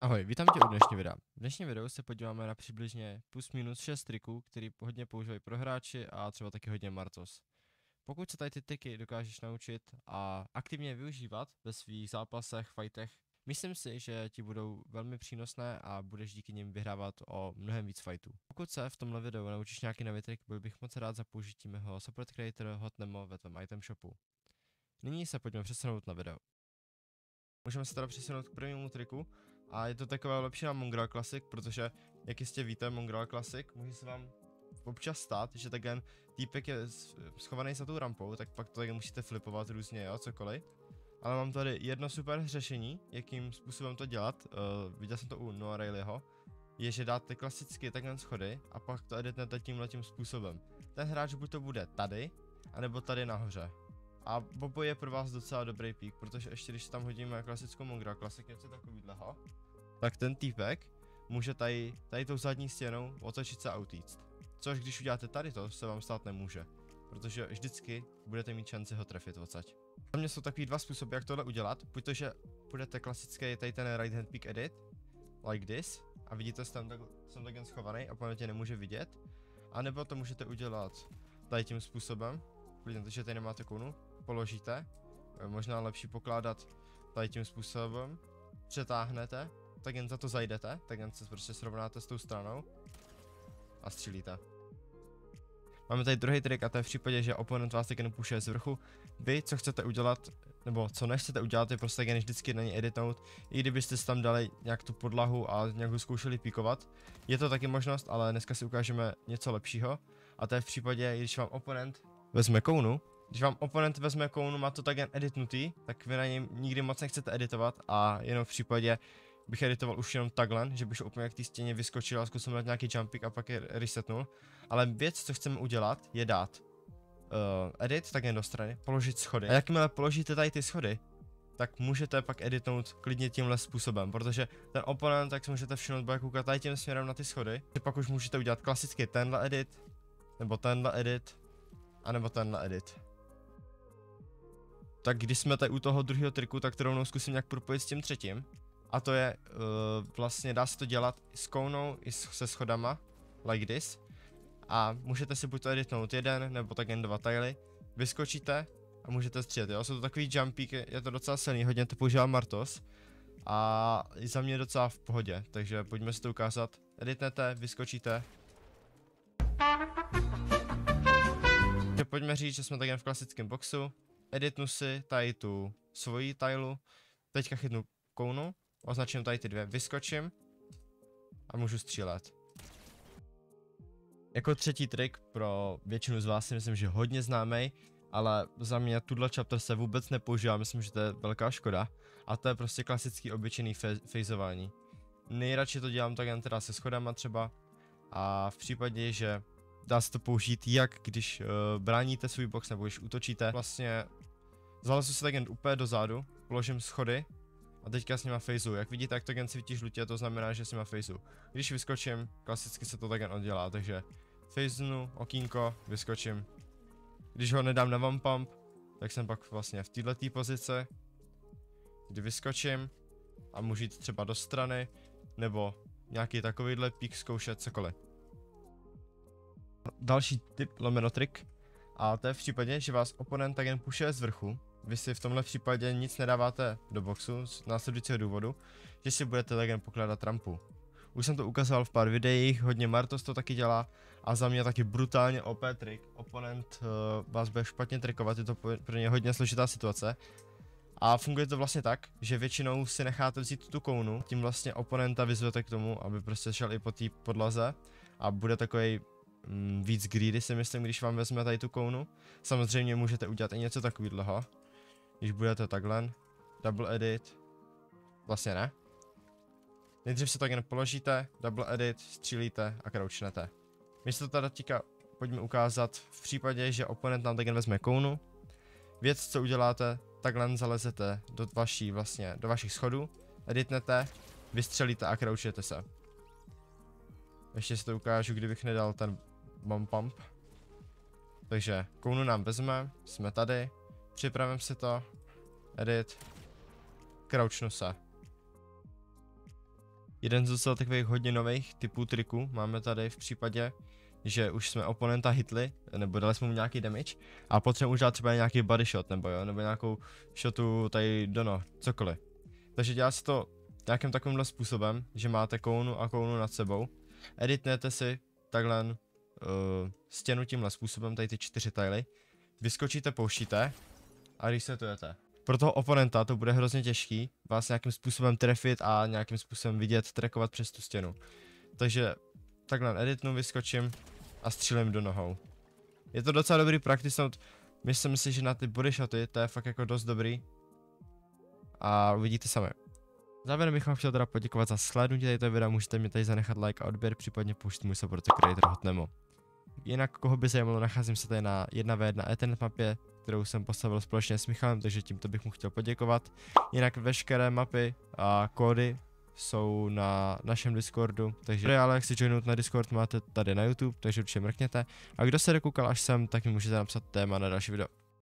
Ahoj, vítám tě u dnešní videa. V dnešním videu se podíváme na přibližně plus minus 6 triků, který hodně používají pro hráči a třeba taky hodně Martos. Pokud se tady ty triky dokážeš naučit a aktivně využívat ve svých zápasech, fightech, myslím si, že ti budou velmi přínosné a budeš díky nim vyhrávat o mnohem víc fightů. Pokud se v tomhle videu naučíš nějaký nový trik, byl bych moc rád za použití mého support creator Hotnemo ve tvém item shopu. Nyní se pojďme přesunout na video. Můžeme se teda přesunout k prvnímu triku, a je to takové lepší na Mongrel Classic, protože, jak jistě víte, Mongrel Classic může se vám občas stát, že ten týpek je schovaný za tou rampou, tak pak to tak musíte flipovat různě, jo, cokoliv. Ale mám tady jedno super řešení, jakým způsobem to dělat, uh, viděl jsem to u Noah Rayleighho, je, že dáte klasicky takhle schody a pak to editnete tímhle tím způsobem. Ten hráč buď to bude tady, anebo tady nahoře. A Bobo je pro vás docela dobrý pík, protože ještě když tam hodíme klasickou Mongra, klasik něco takovýhleho, tak ten týpek může tady, tady tou zadní stěnou otočit se a utíct. Což když uděláte tady to, se vám stát nemůže. Protože vždycky budete mít šanci ho trefit odsaď. Za mě jsou takový dva způsoby, jak tohle udělat. Buď to, že budete klasický tady ten right hand peak edit, like this, a vidíte, že tam tak, jsem tak jen schovaný a tě nemůže vidět. A nebo to můžete udělat tady tím způsobem, klidně, že tady nemáte konu, položíte, možná lepší pokládat tady tím způsobem, přetáhnete tak jen za to zajdete, tak jen se prostě srovnáte s tou stranou a střílíte. Máme tady druhý trik a to je v případě, že oponent vás taky pušuje z vrchu. Vy, co chcete udělat, nebo co nechcete udělat, je prostě jen vždycky na ní editnout, i kdybyste si tam dali nějak tu podlahu a nějak ho zkoušeli píkovat. Je to taky možnost, ale dneska si ukážeme něco lepšího. A to je v případě, když vám oponent vezme kounu, když vám oponent vezme kounu, má to tak jen editnutý, tak vy na něm nikdy moc nechcete editovat a jenom v případě, bych editoval už jenom takhle, že bych úplně jak té stěně vyskočil a zkusil dát nějaký jumpik a pak je resetnul. Ale věc, co chceme udělat, je dát uh, edit, tak jen do strany, položit schody. A jakmile položíte tady ty schody, tak můžete pak editnout klidně tímhle způsobem, protože ten oponent, tak si můžete všimnout, bude koukat tady tím směrem na ty schody. Pak už můžete udělat klasicky tenhle edit, nebo tenhle edit, anebo tenhle edit. Tak když jsme tady u toho druhého triku, tak to rovnou zkusím nějak propojit s tím třetím. A to je, uh, vlastně dá se to dělat s kounou i se schodama, like this. A můžete si buď to editnout jeden, nebo tak jen dva taily. Vyskočíte a můžete střílet, jo. Jsou to takový jumpík, je to docela silný, hodně to používá Martos. A za mě je docela v pohodě, takže pojďme si to ukázat. Editnete, vyskočíte. Pojďme říct, že jsme tak jen v klasickém boxu. Editnu si tady tu svoji tailu. Teďka chytnu kounu Označím tady ty dvě, vyskočím a můžu střílet. Jako třetí trik pro většinu z vás si myslím, že hodně známý, ale za mě tuhle chapter se vůbec nepoužívá, myslím, že to je velká škoda. A to je prostě klasický obyčejný fejzování. Nejradši to dělám tak jen teda se schodama třeba a v případě, že dá se to použít jak když uh, bráníte svůj box nebo když útočíte. Vlastně zalezu se tak jen úplně dozadu, položím schody a teďka s nima faceu. Jak vidíte, jak to gen svítí žlutě, to znamená, že s nima faceu. Když vyskočím, klasicky se to tak jen oddělá, takže facenu, okýnko, vyskočím. Když ho nedám na one pump, tak jsem pak vlastně v této pozici, kdy vyskočím a můžu jít třeba do strany, nebo nějaký takovýhle pík zkoušet cokoliv. Další tip lomeno trik, a to je v případě, že vás oponent tak jen pušuje z vrchu, vy si v tomhle případě nic nedáváte do boxu z následujícího důvodu, že si budete legend pokládat rampu. Už jsem to ukazoval v pár videích, hodně Martos to taky dělá a za mě taky brutálně OP trik. Oponent uh, vás bude špatně trikovat, je to pro ně hodně složitá situace. A funguje to vlastně tak, že většinou si necháte vzít tu kounu, tím vlastně oponenta vyzvete k tomu, aby prostě šel i po té podlaze a bude takový mm, víc greedy si myslím, když vám vezme tady tu kounu. Samozřejmě můžete udělat i něco takového, když budete takhle, double edit, vlastně ne. Nejdřív se to jen položíte, double edit, střílíte a crouchnete. Místo teda teďka pojďme ukázat v případě, že oponent nám jen vezme kounu. Věc, co uděláte, takhle zalezete do vaší vlastně, do vašich schodů, editnete, vystřelíte a crouchnete se. Ještě si to ukážu, kdybych nedal ten bomb pump. Takže kounu nám vezme, jsme tady, Připravím si to. Edit. Crouchnu se. Jeden z docela takových hodně nových typů triků máme tady v případě, že už jsme oponenta hitli, nebo dali jsme mu nějaký damage a potřebujeme už dát třeba nějaký body shot, nebo jo, nebo nějakou shotu tady do noh, cokoliv. Takže dělá se to nějakým takovýmhle způsobem, že máte kounu a kounu nad sebou, editnete si takhle uh, stěnu tímhle způsobem, tady ty čtyři tajly, vyskočíte, pouštíte a resetujete. Pro toho oponenta to bude hrozně těžký vás nějakým způsobem trefit a nějakým způsobem vidět, trackovat přes tu stěnu. Takže takhle editnu, vyskočím a střílím do nohou. Je to docela dobrý praktisnout, myslím si, že na ty bodyshoty to je fakt jako dost dobrý. A uvidíte sami. Závěrem bych vám chtěl teda poděkovat za slednutí tady videa, můžete mi tady zanechat like a odběr, případně pouštět můj support Creator Hotnemo. Jinak koho by zajímalo, nacházím se tady na 1v1 Ethernet mapě, kterou jsem postavil společně s Michalem, takže tímto bych mu chtěl poděkovat. Jinak veškeré mapy a kódy jsou na našem Discordu, takže ale jak si joinout na Discord máte tady na YouTube, takže určitě mrkněte. A kdo se dokoukal až sem, tak mi můžete napsat téma na další video.